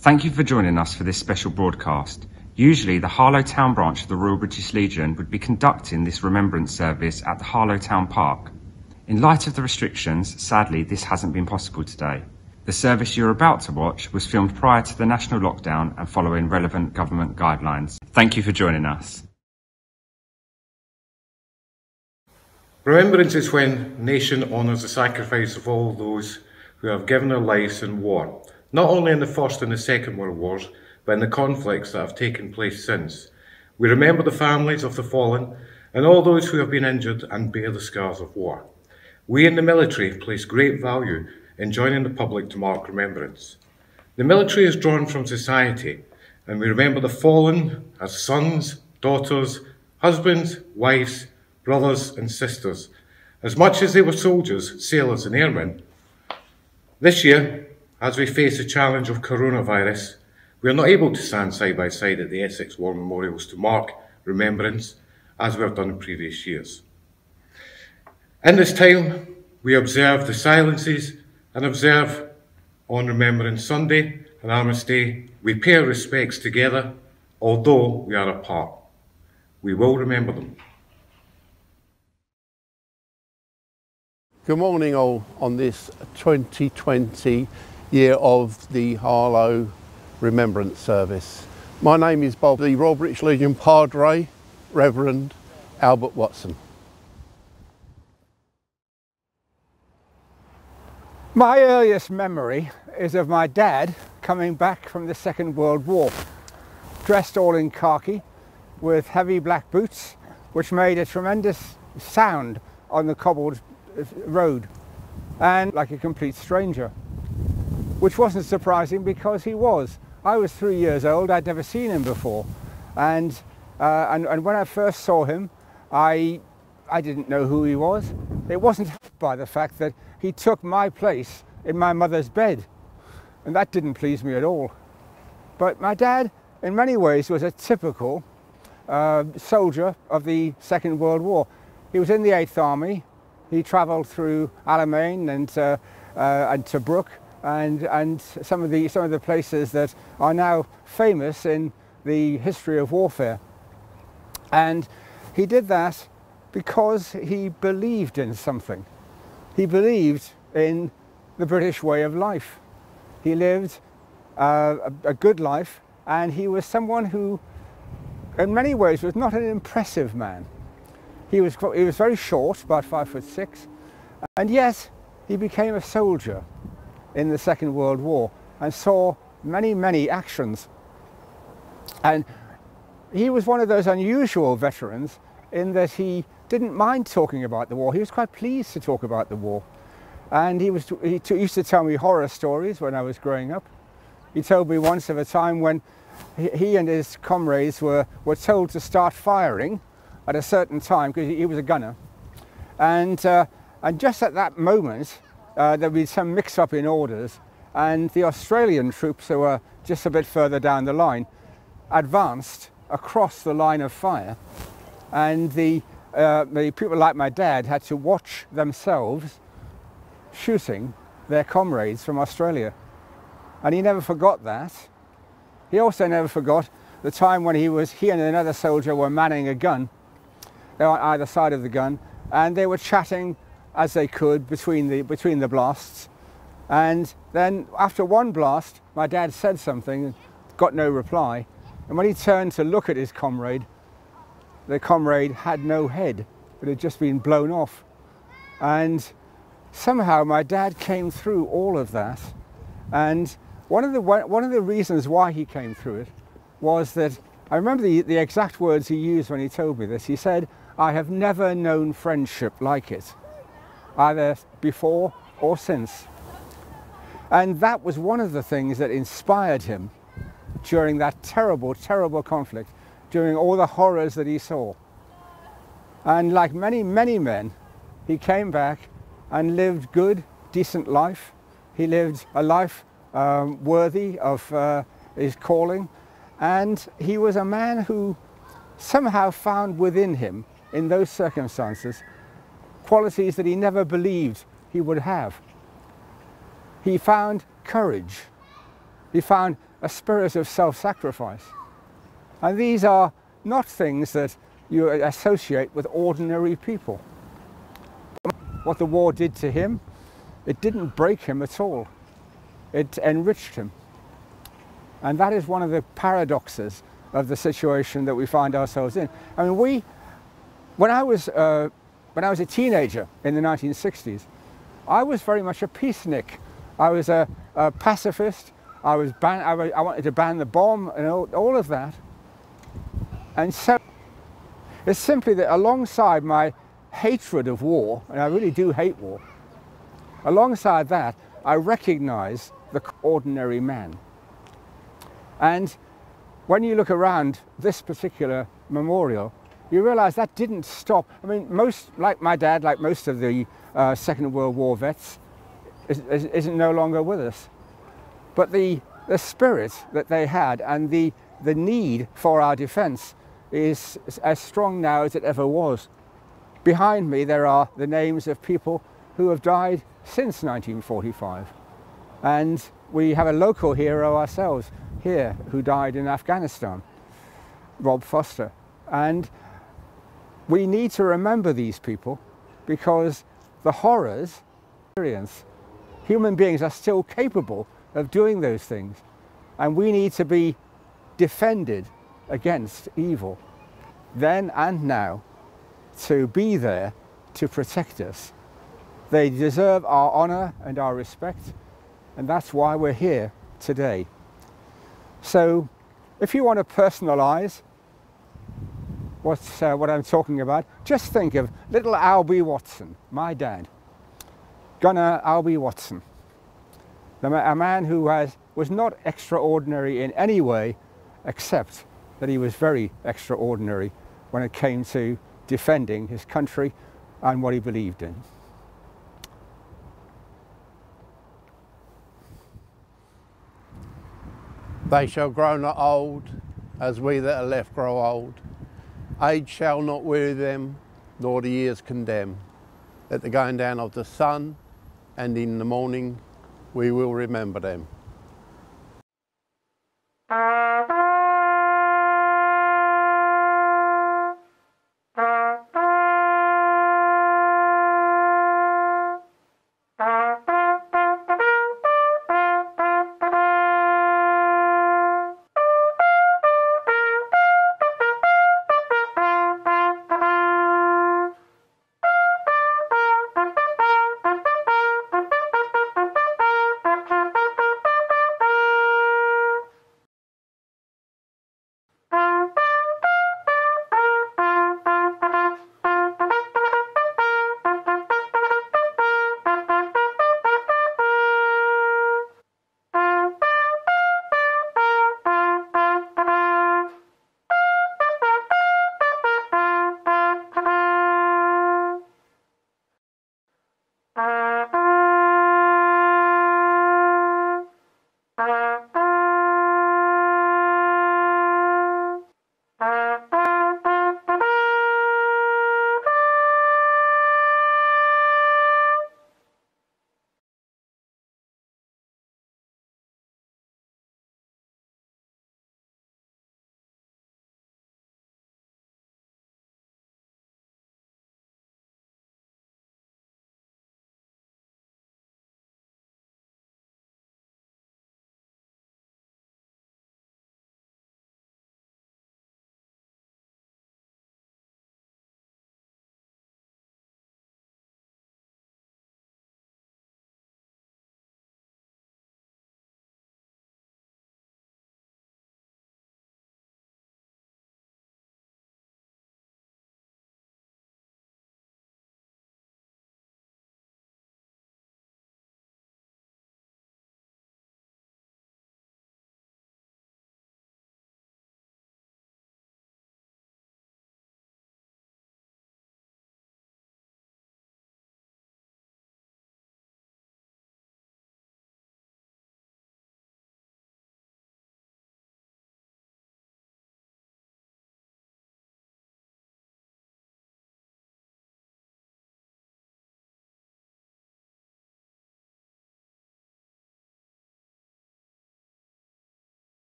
Thank you for joining us for this special broadcast. Usually, the Harlow Town branch of the Royal British Legion would be conducting this remembrance service at the Harlow Town Park. In light of the restrictions, sadly, this hasn't been possible today. The service you're about to watch was filmed prior to the national lockdown and following relevant government guidelines. Thank you for joining us. Remembrance is when nation honours the sacrifice of all those who have given their lives in war, not only in the First and the Second World Wars, but in the conflicts that have taken place since. We remember the families of the fallen and all those who have been injured and bear the scars of war. We in the military place great value in joining the public to mark remembrance. The military is drawn from society, and we remember the fallen as sons, daughters, husbands, wives, brothers, and sisters, as much as they were soldiers, sailors, and airmen. This year, as we face the challenge of coronavirus, we are not able to stand side by side at the Essex War Memorials to mark remembrance as we have done in previous years. In this time, we observe the silences and observe on Remembrance Sunday and Armistice Day, we pay our respects together, although we are apart. We will remember them. Good morning all on this 2020 year of the Harlow Remembrance Service. My name is Bob, the Royal British Legion Padre, Reverend Albert Watson. My earliest memory is of my dad coming back from the Second World War, dressed all in khaki with heavy black boots, which made a tremendous sound on the cobbled road, and like a complete stranger, which wasn't surprising because he was. I was three years old, I'd never seen him before, and, uh, and, and when I first saw him, I, I didn't know who he was. It wasn't helped by the fact that he took my place in my mother's bed. And that didn't please me at all. But my dad, in many ways, was a typical uh, soldier of the Second World War. He was in the Eighth Army. He travelled through Alamein and, uh, uh, and Tobruk and, and some, of the, some of the places that are now famous in the history of warfare. And he did that because he believed in something. He believed in the British way of life. He lived uh, a, a good life and he was someone who in many ways was not an impressive man. He was, he was very short, about five foot six, and yet he became a soldier in the Second World War and saw many, many actions. And he was one of those unusual veterans in that he didn't mind talking about the war. He was quite pleased to talk about the war. And he, was, he used to tell me horror stories when I was growing up. He told me once of a time when he and his comrades were, were told to start firing at a certain time because he was a gunner. And, uh, and just at that moment, uh, there would be some mix up in orders and the Australian troops who were just a bit further down the line advanced across the line of fire and the, uh, the people like my dad had to watch themselves shooting their comrades from Australia. And he never forgot that. He also never forgot the time when he was, he and another soldier were manning a gun. They were on either side of the gun and they were chatting as they could between the, between the blasts. And then after one blast, my dad said something, got no reply. And when he turned to look at his comrade, the comrade had no head, but had just been blown off. And somehow my dad came through all of that. And one of the, one of the reasons why he came through it was that I remember the, the exact words he used when he told me this. He said, I have never known friendship like it, either before or since. And that was one of the things that inspired him during that terrible, terrible conflict during all the horrors that he saw. And like many, many men, he came back and lived good, decent life. He lived a life um, worthy of uh, his calling. And he was a man who somehow found within him, in those circumstances, qualities that he never believed he would have. He found courage. He found a spirit of self-sacrifice. And these are not things that you associate with ordinary people. What the war did to him, it didn't break him at all. It enriched him. And that is one of the paradoxes of the situation that we find ourselves in. I mean, we, when I was, uh, when I was a teenager in the 1960s, I was very much a peacenik. I was a, a pacifist. I was ban I, I, wanted to ban the bomb and all, all of that. And so it's simply that alongside my hatred of war, and I really do hate war, alongside that, I recognize the ordinary man. And when you look around this particular memorial, you realize that didn't stop. I mean, most, like my dad, like most of the uh, Second World War vets, is, is, isn't no longer with us. But the, the spirit that they had and the, the need for our defense is as strong now as it ever was. Behind me, there are the names of people who have died since 1945. And we have a local hero ourselves here who died in Afghanistan, Rob Foster. And we need to remember these people because the horrors experience, human beings are still capable of doing those things. And we need to be defended against evil then and now to be there to protect us. They deserve our honour and our respect and that's why we're here today. So if you want to personalise what's, uh, what I'm talking about, just think of little Albie Watson, my dad, Gunner Albie Watson, a man who has, was not extraordinary in any way except that he was very extraordinary when it came to defending his country and what he believed in. They shall grow not old, as we that are left grow old. Age shall not weary them, nor the years condemn. At the going down of the sun, and in the morning, we will remember them.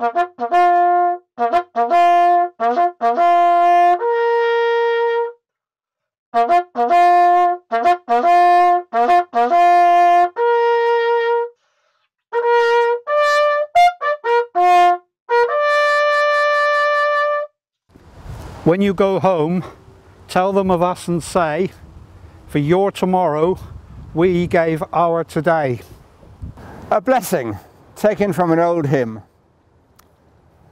When you go home, tell them of us and say, For your tomorrow, we gave our today. A blessing taken from an old hymn.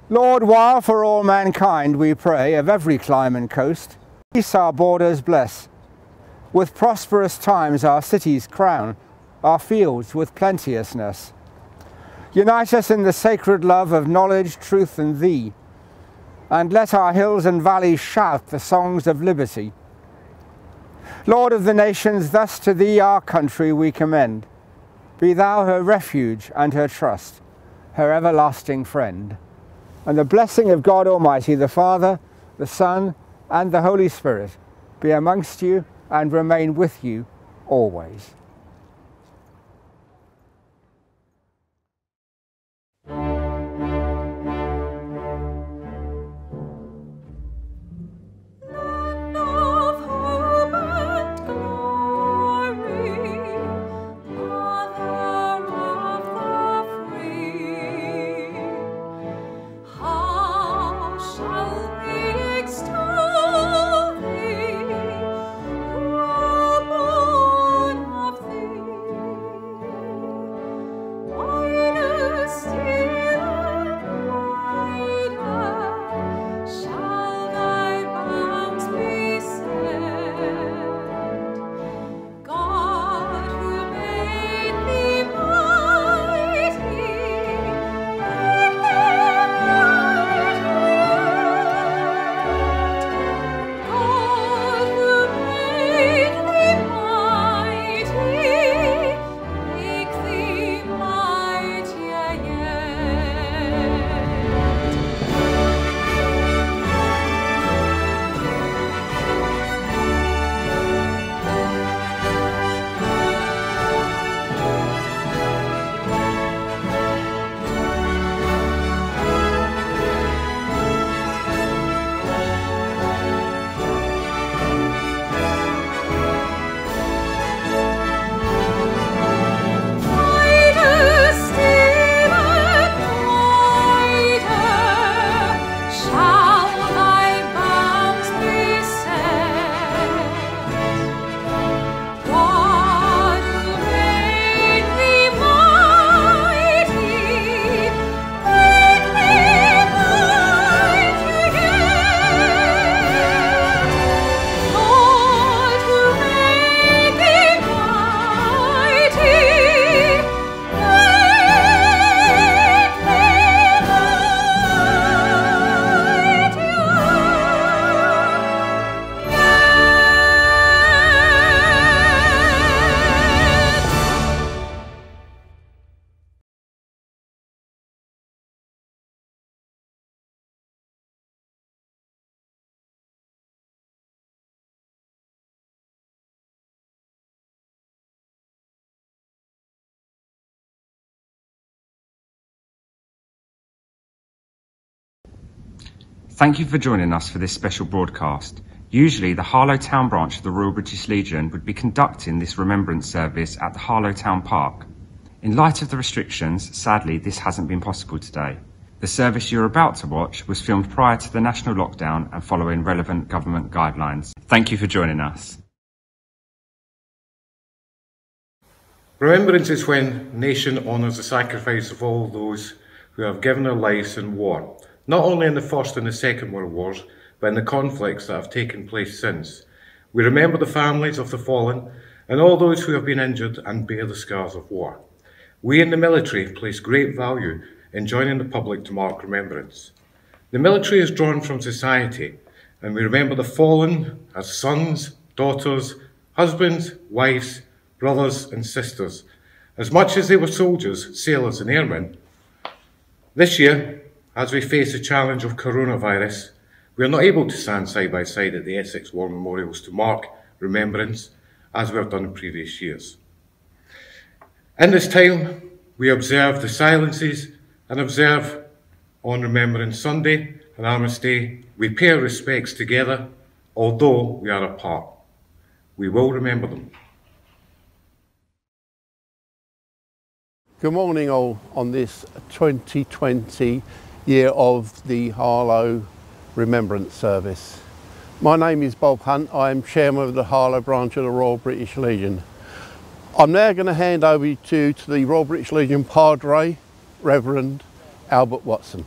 Lord, while for all mankind we pray of every clime and coast, peace our borders bless. With prosperous times our cities crown, our fields with plenteousness. Unite us in the sacred love of knowledge, truth, and thee and let our hills and valleys shout the songs of liberty. Lord of the nations, thus to thee our country we commend. Be thou her refuge and her trust, her everlasting friend. And the blessing of God Almighty, the Father, the Son, and the Holy Spirit be amongst you and remain with you always. Thank you for joining us for this special broadcast. Usually, the Harlow Town branch of the Royal British Legion would be conducting this remembrance service at the Harlow Town Park. In light of the restrictions, sadly, this hasn't been possible today. The service you're about to watch was filmed prior to the national lockdown and following relevant government guidelines. Thank you for joining us. Remembrance is when nation honours the sacrifice of all those who have given their lives in war not only in the First and the Second World Wars, but in the conflicts that have taken place since. We remember the families of the fallen and all those who have been injured and bear the scars of war. We in the military place great value in joining the public to mark remembrance. The military is drawn from society, and we remember the fallen as sons, daughters, husbands, wives, brothers, and sisters, as much as they were soldiers, sailors, and airmen. This year, as we face the challenge of coronavirus, we are not able to stand side by side at the Essex War Memorials to mark remembrance as we have done in previous years. In this time, we observe the silences and observe On Remembrance Sunday and Armistice Day, we pay our respects together, although we are apart. We will remember them. Good morning all on this 2020 year of the Harlow Remembrance Service. My name is Bob Hunt, I am Chairman of the Harlow branch of the Royal British Legion. I'm now going to hand over to, to the Royal British Legion Padre, Reverend Albert Watson.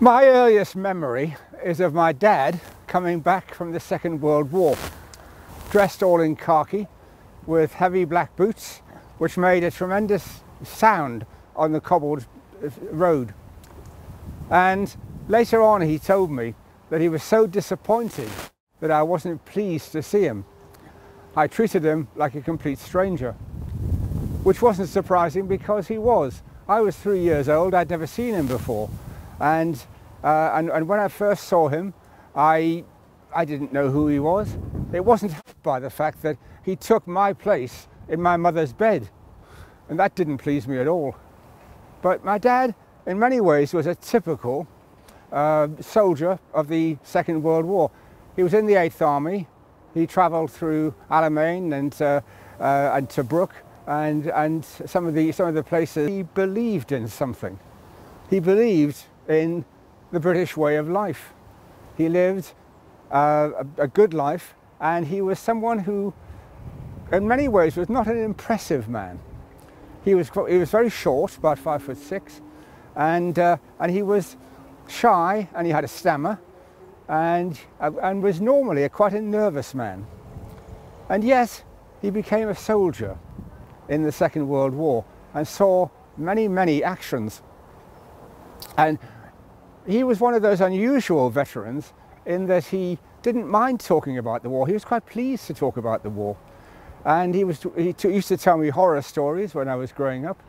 My earliest memory is of my dad coming back from the Second World War, dressed all in khaki with heavy black boots, which made a tremendous sound on the cobbled uh, road. And later on he told me that he was so disappointed that I wasn't pleased to see him. I treated him like a complete stranger, which wasn't surprising because he was. I was three years old, I'd never seen him before. And uh, and, and when I first saw him, I, I didn't know who he was. It wasn't by the fact that he took my place in my mother's bed. And that didn't please me at all. But my dad, in many ways, was a typical uh, soldier of the Second World War. He was in the Eighth Army. He travelled through Alamein and, uh, uh, and Tobruk and, and some, of the, some of the places. He believed in something. He believed in the British way of life. He lived uh, a, a good life and he was someone who in many ways was not an impressive man. He was, he was very short, about five foot six, and, uh, and he was shy and he had a stammer and, uh, and was normally a, quite a nervous man. And yet he became a soldier in the Second World War and saw many, many actions. And he was one of those unusual veterans in that he didn't mind talking about the war. He was quite pleased to talk about the war. And he, was, he used to tell me horror stories when I was growing up.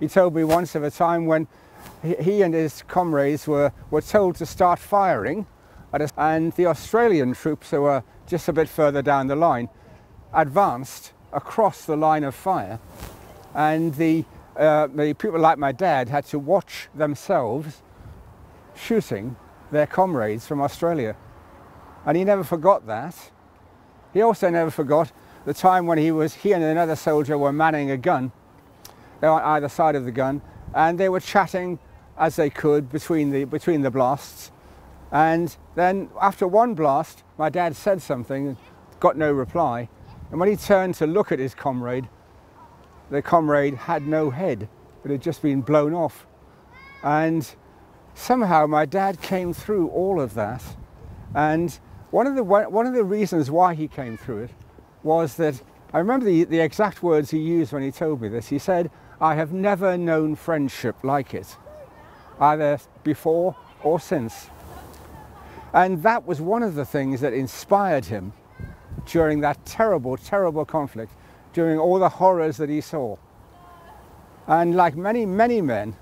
He told me once of a time when he and his comrades were, were told to start firing, a, and the Australian troops who were just a bit further down the line advanced across the line of fire. And the, uh, the people like my dad had to watch themselves shooting their comrades from Australia. And he never forgot that. He also never forgot the time when he was, he and another soldier were manning a gun. They were on either side of the gun and they were chatting as they could between the, between the blasts. And then after one blast, my dad said something, got no reply. And when he turned to look at his comrade, the comrade had no head. It had just been blown off. And somehow my dad came through all of that. And one of the, one of the reasons why he came through it was that I remember the, the exact words he used when he told me this. He said, I have never known friendship like it, either before or since. And that was one of the things that inspired him during that terrible, terrible conflict, during all the horrors that he saw. And like many, many men,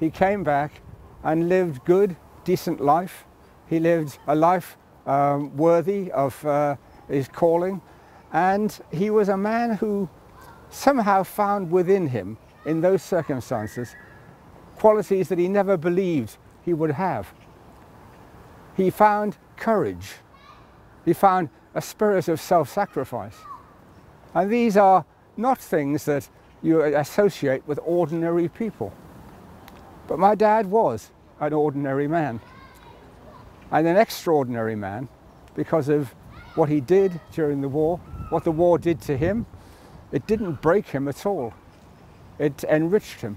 he came back and lived good, decent life. He lived a life um, worthy of uh, his calling. And he was a man who somehow found within him, in those circumstances, qualities that he never believed he would have. He found courage. He found a spirit of self-sacrifice. And these are not things that you associate with ordinary people. But my dad was an ordinary man and an extraordinary man because of what he did during the war, what the war did to him. It didn't break him at all. It enriched him.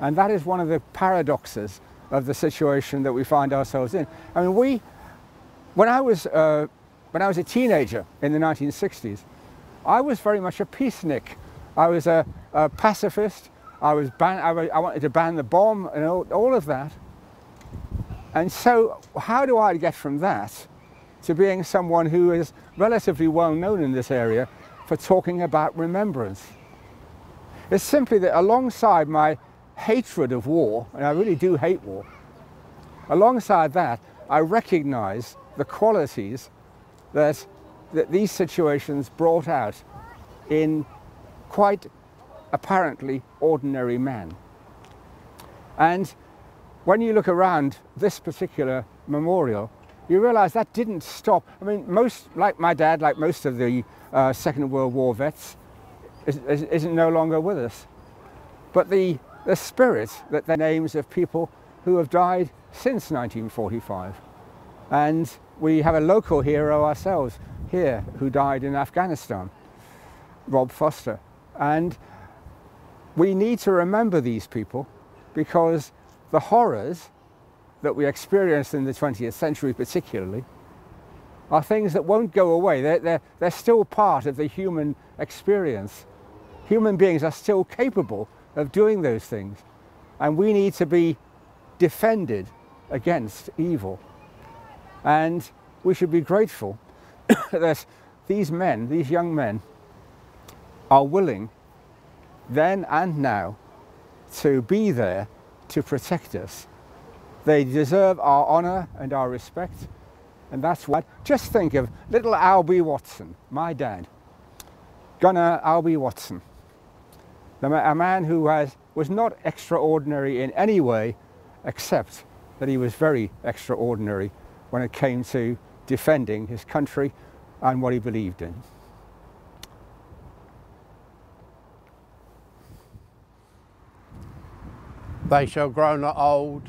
And that is one of the paradoxes of the situation that we find ourselves in. I mean, we, when I was, uh, when I was a teenager in the 1960s, I was very much a peacenik. I was a, a pacifist. I was ban I, I, wanted to ban the bomb and all, all of that. And so how do I get from that to being someone who is relatively well known in this area for talking about remembrance? It's simply that alongside my hatred of war, and I really do hate war, alongside that, I recognize the qualities that, that these situations brought out in quite apparently ordinary men. And when you look around this particular memorial, you realize that didn't stop. I mean, most, like my dad, like most of the uh, Second World War vets, is, is, isn't no longer with us. But the, the spirit, that the names of people who have died since 1945. And we have a local hero ourselves here who died in Afghanistan, Rob Foster. And we need to remember these people because the horrors that we experienced in the 20th century particularly are things that won't go away. They're, they're, they're still part of the human experience. Human beings are still capable of doing those things. And we need to be defended against evil. And we should be grateful that these men, these young men, are willing then and now to be there to protect us. They deserve our honour and our respect, and that's what, Just think of little Albie Watson, my dad, Gunner Albie Watson, a man who has, was not extraordinary in any way, except that he was very extraordinary when it came to defending his country and what he believed in. They shall grow not old,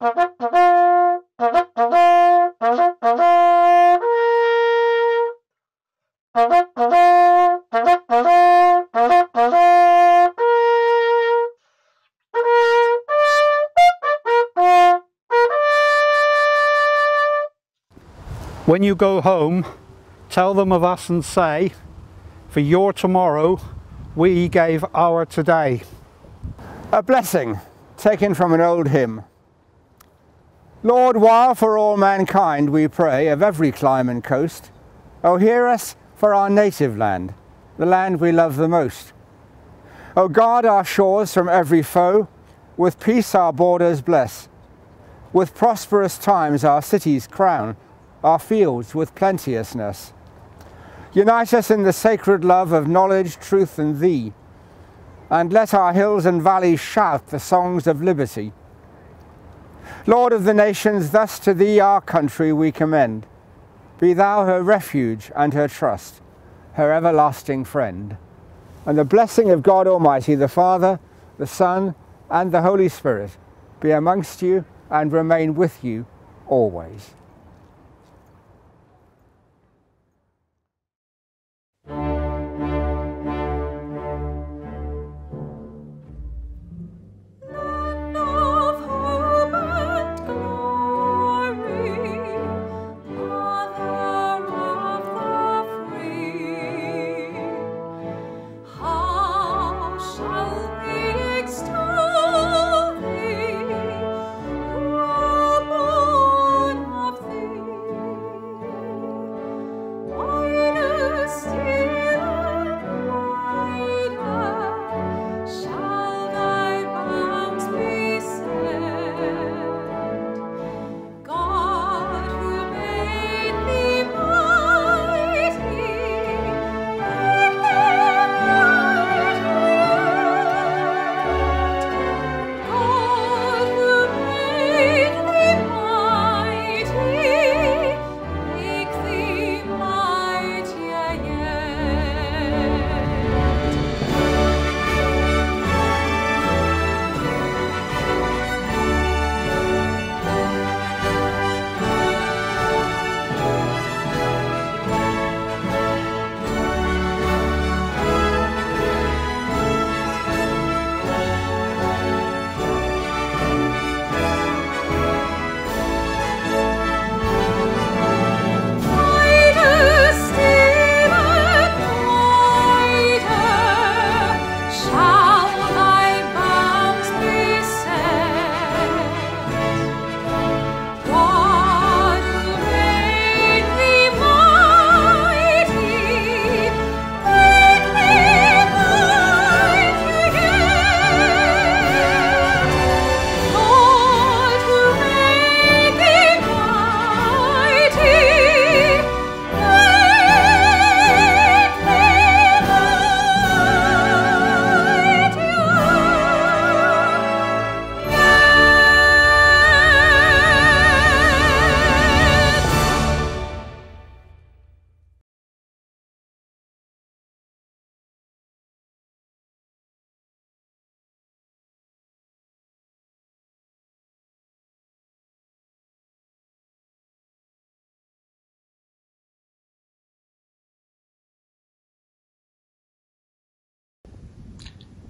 When you go home, tell them of us and say, for your tomorrow, we gave our today. A blessing taken from an old hymn. Lord, while for all mankind we pray of every clime and coast, O hear us for our native land, the land we love the most. O guard our shores from every foe, with peace our borders bless. With prosperous times our cities crown, our fields with plenteousness. Unite us in the sacred love of knowledge, truth and thee, and let our hills and valleys shout the songs of liberty. Lord of the nations, thus to thee our country we commend. Be thou her refuge and her trust, her everlasting friend. And the blessing of God Almighty, the Father, the Son, and the Holy Spirit be amongst you and remain with you always.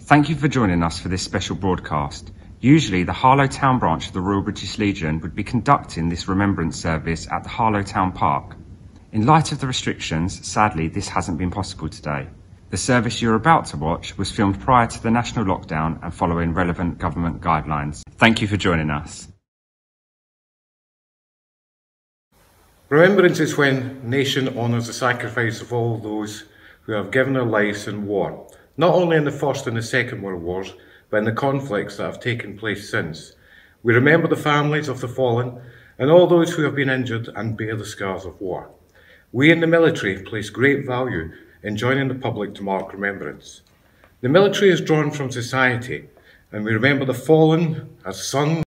Thank you for joining us for this special broadcast. Usually, the Harlow Town branch of the Royal British Legion would be conducting this remembrance service at the Harlow Town Park. In light of the restrictions, sadly, this hasn't been possible today. The service you're about to watch was filmed prior to the national lockdown and following relevant government guidelines. Thank you for joining us. Remembrance is when nation honours the sacrifice of all those who have given their lives in war not only in the First and the Second World Wars, but in the conflicts that have taken place since. We remember the families of the fallen and all those who have been injured and bear the scars of war. We in the military place great value in joining the public to mark remembrance. The military is drawn from society, and we remember the fallen as sons